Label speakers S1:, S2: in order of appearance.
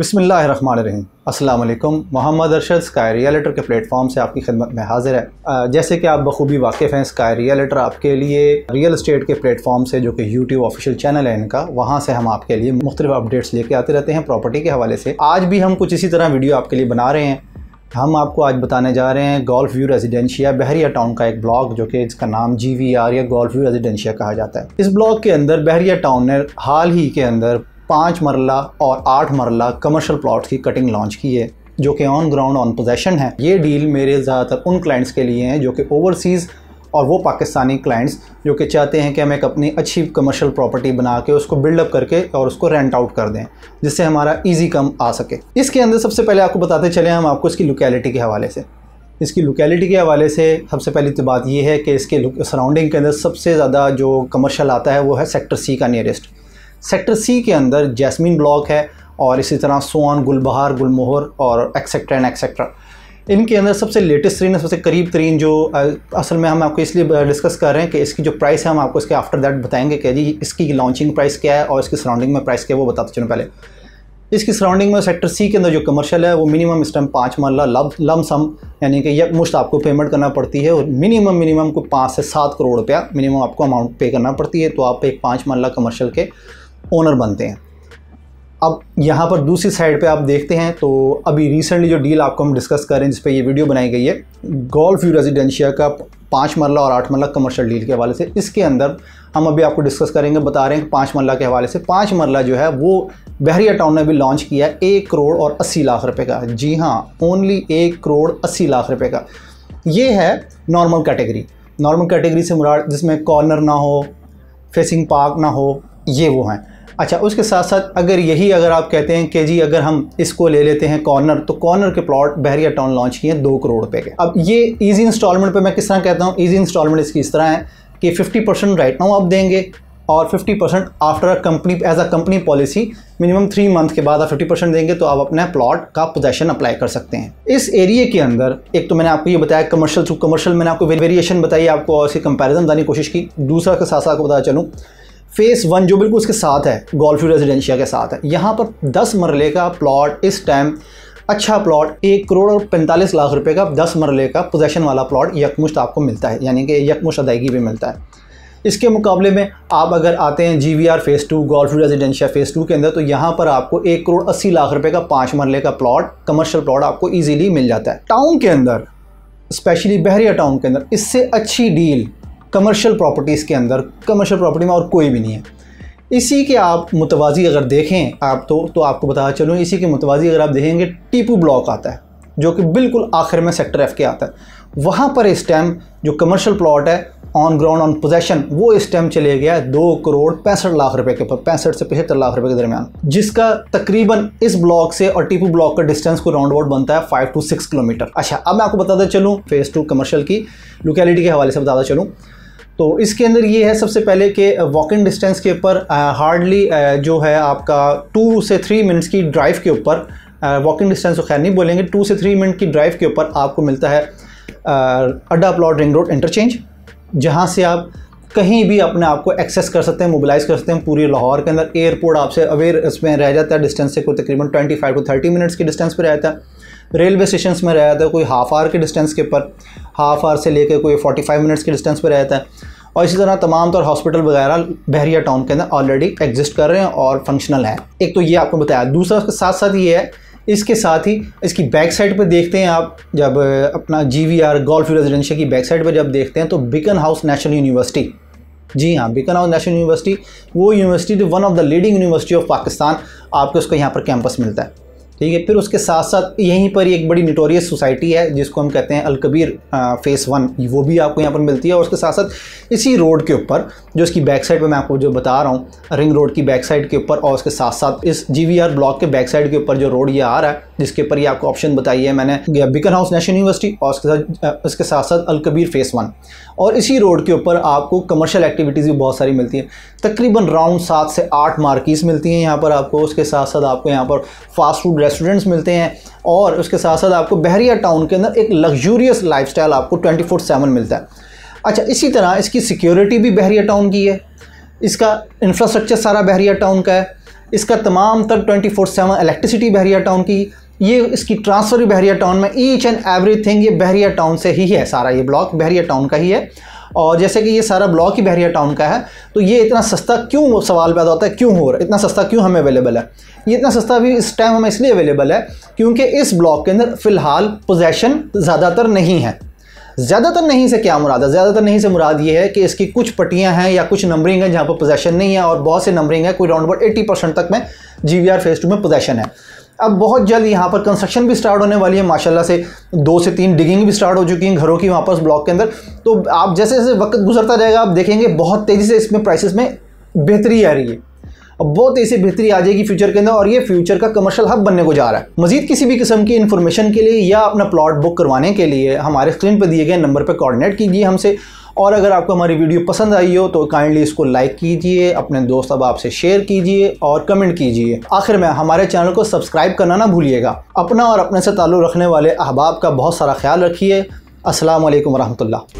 S1: बिसमीम अस्सलाम मोहम्मद अरशद, स्काई रियलेटर के प्लेटफॉर्म से आपकी खिदमत में हाजिर है। जैसे कि आप बखूबी वाकिफ़ हैं, स्काई रियलेटर आपके लिए रियल इस्टेट के प्लेटफॉर्म से, जो कि यूट्यूब ऑफिशियल चैनल है इनका, वहाँ से हम आपके लिए मुख्तलिफ़ अपडेट्स लेके आते रहते हैं प्रॉपर्टी के हवाले से। आज भी हम कुछ इसी तरह वीडियो आपके लिए बना रहे हैं। हम आपको आज बताने जा रहे हैं golf view residencia Bahria town का एक ब्लॉग, जो कि इसका नाम जी वी आर या गोल्फ व्यू रेजिडेंशिया कहा जाता है। इस ब्लॉग के अंदर बहरिया टाउन ने हाल ही के अंदर पाँच मरला और आठ मरला कमर्शियल प्लॉट्स की कटिंग लॉन्च की है, जो कि ऑन ग्राउंड ऑन पोजेशन है। ये डील मेरे ज़्यादातर उन क्लाइंट्स के लिए हैं जो कि ओवरसीज़ और वो पाकिस्तानी क्लाइंट्स जो कि चाहते हैं कि हम एक अपनी अच्छी कमर्शियल प्रॉपर्टी बना के उसको बिल्डअप करके और उसको रेंट आउट कर दें, जिससे हमारा ईजी कम आ सके। इसके अंदर सबसे पहले आपको बताते चले हम आपको इसकी लोकेलिटी के हवाले से। इसकी लोकेलिटी के हवाले से सबसे पहली तो बात यह है कि इसके सराउंडिंग के अंदर सबसे ज़्यादा जो कमर्शल आता है वो है सेक्टर सी का नियरेस्ट सेक्टर सी के अंदर जैस्मिन ब्लॉक है और इसी तरह सोन गुलबहार, गुलमोहर और एक्सेट्रा एंड एक्सेट्रा इनके अंदर सबसे लेटेस्ट तरीन सबसे करीब तरीन जो असल में हम आपको इसलिए डिस्कस कर रहे हैं कि इसकी जो प्राइस है, हम आपको इसके आफ्टर दैट बताएँगे कि जी, इसकी लॉन्चिंग प्राइस क्या है और इसकी सराउंडिंग में प्राइस क्या है, वो बताते चलो पहले। इसकी सराउंडिंग में सेक्टर सी के अंदर जो कमर्शियल है, वो मिनिमम इस टाइम पाँच मरला लब, लम सम, यानी कि मुश्त आपको पेमेंट करना पड़ती है और मिनिमम मिनिमम को पाँच से सात करोड़ रुपया मिनिमम आपको अमाउंट पे करना पड़ती है। तो आप एक पाँच मरला कमर्शियल के ओनर बनते हैं। अब यहाँ पर दूसरी साइड पे आप देखते हैं तो अभी रिसेंटली जो डील आपको हम डिस्कस कर रहे हैं, जिस पर ये वीडियो बनाई गई है गोल्फ व्यू रेजिडेंशिया का पाँच मरला और आठ मरला कमर्शियल डील के हवाले से। इसके अंदर हम अभी आपको डिस्कस करेंगे, बता रहे हैं कि पाँच मरला के हवाले से। पाँच मरला जो है, वो बहरिया टाउन ने भी लॉन्च किया है, एक करोड़ और अस्सी लाख रुपये का। जी हाँ ओनली एक करोड़ अस्सी लाख रुपये का। ये है नॉर्मल कैटेगरी नॉर्मल कैटेगरी से मुराद, जिसमें कॉर्नर ना हो फेसिंग पार्क ना हो, ये वो हैं। अच्छा उसके साथ साथ अगर यही अगर आप कहते हैं कि जी, अगर हम इसको ले लेते हैं कॉर्नर तो कॉर्नर के प्लॉट बहरिया टाउन लॉन्च किए हैं दो करोड़ रुपए के। अब ये इजी इंस्टॉलमेंट पे मैं किस तरह कहता हूँ? इजी इंस्टॉलमेंट इसकी इस तरह है कि 50 परसेंट राइट नाउ आप देंगे और 50 percent after a company as a company policy minimum three month के बाद आप 50 परसेंट देंगे तो आप अपने प्लॉट का पोजेशन अप्लाई कर सकते हैं। इस एरिया के अंदर, एक तो मैंने आपको ये बताया कमर्शियल टू कमर्शियल मैंने आपको वेरिएशन बताई, आपको और इसकी कंपेरिजन बताने की कोशिश की। दूसरा के साथ साथ आपको बता चलूँ फेस वन जो बिल्कुल उसके साथ है गोल्फ रेजिडेंशिया के साथ है। यहाँ पर दस मरले का प्लॉट इस टाइम अच्छा प्लॉट एक करोड़ और पैंतालीस लाख रुपए का दस मरले का पोजेशन वाला प्लॉट यकमुश्त आपको मिलता है, यानी कि यकमुश्त अदायगी भी मिलता है। इसके मुकाबले में आप अगर आते हैं G V R phase two golf residencia phase two के अंदर तो यहाँ पर आपको एक करोड़ अस्सी लाख रुपए का पाँच मरले का प्लॉट कमर्शियल प्लॉट आपको ईजिली मिल जाता है। टाउन के अंदर स्पेशली बहरिया टाउन के अंदर, इससे अच्छी डील कमर्शियल प्रॉपर्टीज़ के अंदर कमर्शियल प्रॉपर्टी में और कोई भी नहीं है। इसी के आप मुतवाजी अगर देखें, आप तो तो आपको बता चलूँ, इसी के मुतवाजी अगर आप देखेंगे, टीपू ब्लॉक आता है, जो कि बिल्कुल आखिर में सेक्टर एफ़ के आता है। वहाँ पर इस टाइम जो कमर्शियल प्लॉट है ऑन ग्राउंड ऑन पोजेशन वो इस टाइम चले गया है दो करोड़ पैंसठ लाख रुपए के ऊपर, पैंसठ से पचहत्तर लाख रुपए के दरमियान। जिसका तकरीबन इस ब्लॉक से और टीपू ब्लॉक का डिस्टेंस को राउंड अबाउट बनता है फाइव टू सिक्स किलोमीटर। अच्छा अब मैं आपको बताता चलूँ फ़ेज़ टू कमर्शियल की लोकेलिटी के हवाले से बताता चलूँ। तो इसके अंदर ये है सबसे पहले कि वॉक इन डिस्टेंस के ऊपर हार्डली जो है आपका टू से थ्री मिनट्स की ड्राइव के ऊपर वॉक इन डिस्टेंस तो खैर नहीं बोलेंगे टू से थ्री मिनट की ड्राइव के ऊपर आपको मिलता है अड्डा प्लॉट रिंग रोड इंटरचेंज जहाँ से आप कहीं भी अपने आप को एक्सेस कर सकते हैं मोबिलाइज कर सकते हैं पूरी लाहौर के अंदर। एयरपोर्ट आपसे अवेयर इसमें रह जाता है डिस्टेंस से कोई तकरीबन twenty five to thirty minutes की डिस्टेंस पर रहता है। रेलवे स्टेशन में रह जाता है, कोई हाफ़ आवर के डिस्टेंस के ऊपर हाफ़ आवर से लेकर कोई फोर्टी फाइव मिनट्स के डिस्टेंस पर रहता है। और इसी तरह तमाम तौर हॉस्पिटल वगैरह, बहरिया टाउन के अंदर ऑलरेडी एग्जिस्ट कर रहे हैं और फंक्शनल है। एक तो ये आपको बताया। दूसरा उसके साथ साथ ये है, इसके साथ ही इसकी बैक साइड पर देखते हैं आप, जब अपना G V R golf residential की बैक साइड पर जब देखते हैं तो बिकन हाउस नेशनल यूनिवर्सिटी जी हाँ बिकन हाउस नेशनल यूनिवर्सिटी वो university one of the leading university of Pakistan आपको उसका यहाँ पर कैंपस मिलता है। ठीक है, फिर उसके साथ साथ यहीं पर एक बड़ी निटोरियस सोसाइटी है, जिसको हम कहते हैं अलकबीर फेस वन वो भी आपको यहाँ पर मिलती है। और उसके साथ साथ इसी रोड के ऊपर, जो इसकी बैक साइड पर मैं आपको जो बता रहा हूँ रिंग रोड की बैक साइड के ऊपर, और उसके साथ साथ इस जीवीआर ब्लॉक के बैक साइड के ऊपर जो रोड ये आ रहा है, जिसके ऊपर ये आपको ऑप्शन बताई है मैंने बिकन हाउस नेशनल यूनिवर्सिटी और उसके साथ उसके साथ साथ अलकबीर फेस वन और इसी रोड के ऊपर आपको कमर्शियल एक्टिविटीज़ भी बहुत सारी मिलती हैं। तकरीबन राउंड सात से आठ मार्किस मिलती हैं यहाँ पर आपको, उसके साथ साथ आपको यहाँ पर फास्ट फ़ूड रेस्टोरेंट्स मिलते हैं और उसके साथ साथ आपको बहरिया टाउन के अंदर एक लग्जूरियस लाइफस्टाइल आपको ट्वेंटी फोर सेवन मिलता है। अच्छा इसी तरह इसकी सिक्योरिटी भी बहरिया टाउन की है। इसका इंफ्रास्ट्रक्चर सारा बहरिया टाउन का है। इसका तमाम तर twenty four seven electricity Bahria town की। ये इसकी ट्रांसफ़र भी बहरिया टाउन में ईच एंड एवरीथिंग ये बहरिया टाउन से ही है, सारा ये ब्लॉक बहरिया टाउन का ही है। और जैसे कि ये सारा ब्लॉक ही बहरिया टाउन का है तो ये इतना सस्ता क्यों सवाल पैदा होता है? क्यों हो रहा है? इतना सस्ता क्यों हमें अवेलेबल है? ये इतना सस्ता अभी इस टाइम हमें इसलिए अवेलेबल है क्योंकि इस ब्लॉक के अंदर फ़िलहाल पोजेशन ज़्यादातर नहीं है। ज़्यादातर नहीं से क्या मुराद है? ज़्यादातर नहीं से मुराद ये है कि इसकी कुछ पट्टियाँ हैं या कुछ नंबरिंग है जहाँ पर पोजेशन नहीं है और बहुत से नंबरिंग है, कोई राउंड अबाउट एट्टी परसेंट तक में G V R phase two में पोजेशन है। अब बहुत जल्द यहाँ पर कंस्ट्रक्शन भी स्टार्ट होने वाली है। माशाल्लाह से दो से तीन डिगिंग भी स्टार्ट हो चुकी हैं घरों की वापस ब्लॉक के अंदर। तो आप जैसे जैसे वक्त गुजरता जाएगा, आप देखेंगे बहुत तेज़ी से इसमें प्राइसेस में बेहतरी आ रही है। अब बहुत ऐसी बेहतरी आ जाएगी फ्यूचर के अंदर और ये फ्यूचर का कमर्शियल हब बनने को जा रहा है। मजीद किसी भी किस्म की इन्फॉर्मेशन के लिए या अपना प्लॉट बुक करवाने के लिए हमारे स्क्रीन पर दिए गए नंबर पर कोऑर्डिनेट कीजिए हमसे। और अगर आपको हमारी वीडियो पसंद आई हो तो काइंडली इसको लाइक कीजिए, अपने दोस्त अब आपसे शेयर कीजिए और कमेंट कीजिए। आखिर में हमारे चैनल को सब्सक्राइब करना ना भूलिएगा। अपना और अपने से ताल्लुक़ रखने वाले अहबाब का बहुत सारा ख्याल रखिए। अस्सलाम वालेकुम रहमतुल्लाह